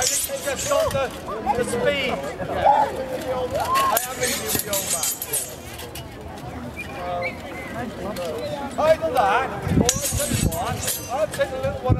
I just think I've got the, the speed. I am in you with the old man. Um, either that, or I'll I'll take the little one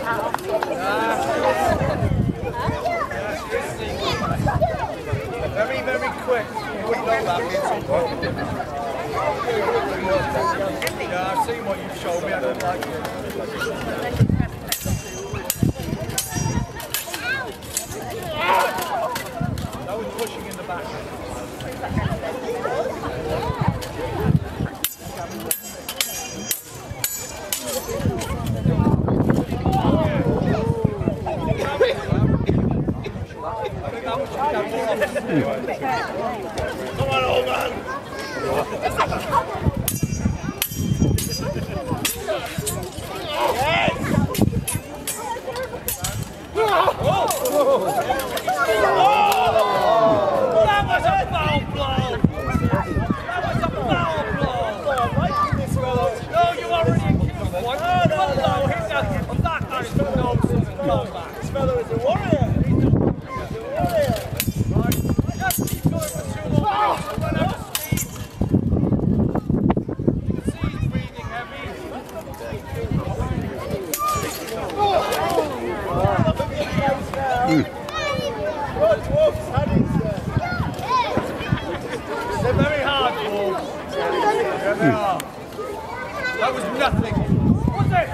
Very, very quick. You wouldn't know that. Yeah, I've seen what you've shown me. I don't like it. That was pushing in the back. I think that was Come on, old man. That was a foul blow! That was a foul blow! No, you already accused one. No, no, no. He's a, of that kind of Come back. This fellow is a warrior. He's a warrior. Right. Just keep going for two more minutes and run out of speed. You can see he's breathing heavy. They're very hard, Paul. Yeah, they. That was nothing. Was it?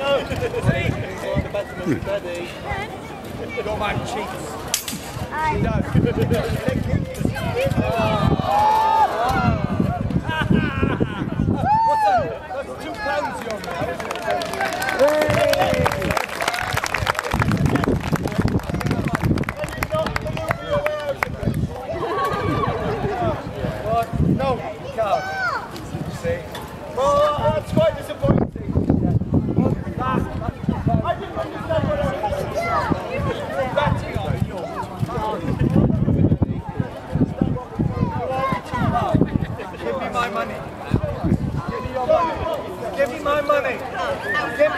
No. See? Your man cheats. He does. What's that? That's two pounds you're on there. What? See? Well, that's quite disappointing. Give me my money. Give me your money. Give me my money. Give me my money.